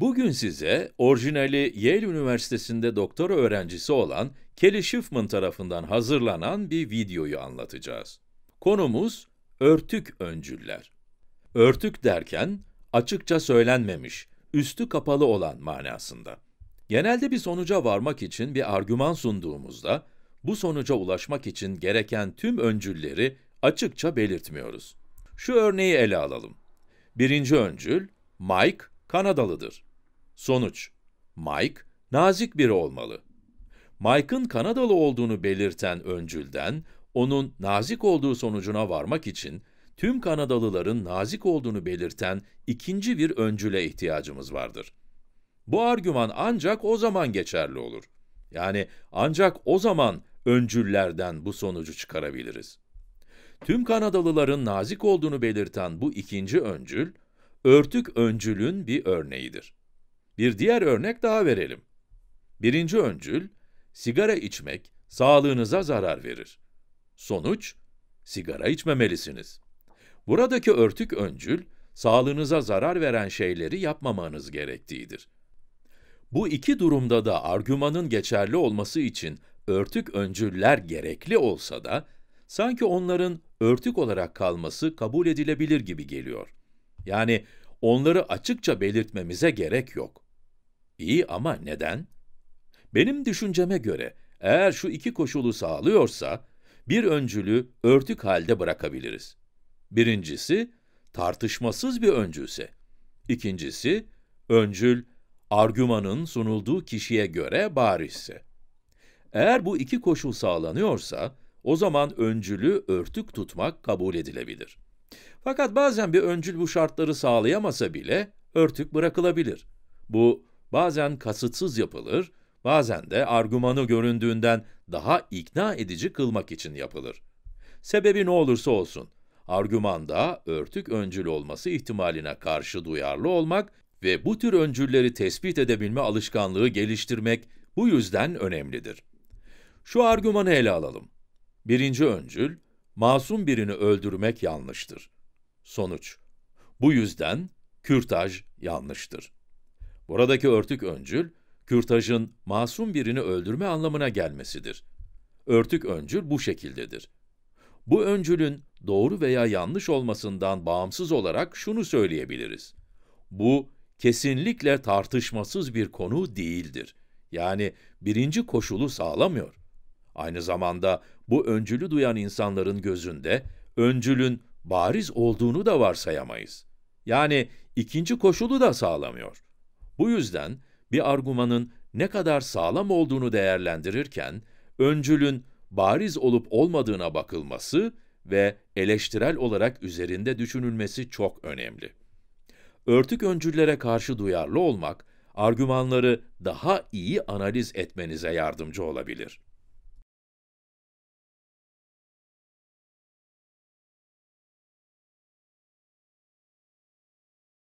Bugün size orijinali Yale Üniversitesi'nde doktora öğrencisi olan Kelly Schiffman tarafından hazırlanan bir videoyu anlatacağız. Konumuz örtük öncüller. Örtük derken açıkça söylenmemiş, üstü kapalı olan manasında. Genelde bir sonuca varmak için bir argüman sunduğumuzda, bu sonuca ulaşmak için gereken tüm öncülleri açıkça belirtmiyoruz. Şu örneği ele alalım. Birinci öncül, Mike Kanadalıdır. Sonuç, Mike nazik biri olmalı. Mike'ın Kanadalı olduğunu belirten öncülden, onun nazik olduğu sonucuna varmak için, tüm Kanadalıların nazik olduğunu belirten ikinci bir öncüle ihtiyacımız vardır. Bu argüman ancak o zaman geçerli olur. Yani ancak o zaman öncüllerden bu sonucu çıkarabiliriz. Tüm Kanadalıların nazik olduğunu belirten bu ikinci öncül, örtük öncülün bir örneğidir. Bir diğer örnek daha verelim. Birinci öncül, sigara içmek sağlığınıza zarar verir. Sonuç, sigara içmemelisiniz. Buradaki örtük öncül, sağlığınıza zarar veren şeyleri yapmamanız gerektiğidir. Bu iki durumda da argümanın geçerli olması için örtük öncüller gerekli olsa da, sanki onların örtük olarak kalması kabul edilebilir gibi geliyor. Yani onları açıkça belirtmemize gerek yok. İyi ama neden? Benim düşünceme göre, eğer şu iki koşulu sağlıyorsa, bir öncülü örtük halde bırakabiliriz. Birincisi, tartışmasız bir öncülse. İkincisi, öncül, argümanın sunulduğu kişiye göre barizse. Eğer bu iki koşul sağlanıyorsa, o zaman öncülü örtük tutmak kabul edilebilir. Fakat bazen bir öncül bu şartları sağlayamasa bile örtük bırakılabilir. Bu bazen kasıtsız yapılır, bazen de argümanı göründüğünden daha ikna edici kılmak için yapılır. Sebebi ne olursa olsun, argümanda örtük öncül olması ihtimaline karşı duyarlı olmak ve bu tür öncülleri tespit edebilme alışkanlığı geliştirmek bu yüzden önemlidir. Şu argümanı ele alalım. Birinci öncül, masum birini öldürmek yanlıştır. Sonuç, bu yüzden kürtaj yanlıştır. Buradaki örtük öncül, kürtajın masum birini öldürme anlamına gelmesidir. Örtük öncül bu şekildedir. Bu öncülün doğru veya yanlış olmasından bağımsız olarak şunu söyleyebiliriz. Bu, kesinlikle tartışmasız bir konu değildir. Yani birinci koşulu sağlamıyor. Aynı zamanda bu öncülü duyan insanların gözünde öncülün bariz olduğunu da varsayamayız. Yani ikinci koşulu da sağlamıyor. Bu yüzden bir argümanın ne kadar sağlam olduğunu değerlendirirken öncülün bariz olup olmadığına bakılması ve eleştirel olarak üzerinde düşünülmesi çok önemli. Örtük öncüllere karşı duyarlı olmak, argümanları daha iyi analiz etmenize yardımcı olabilir.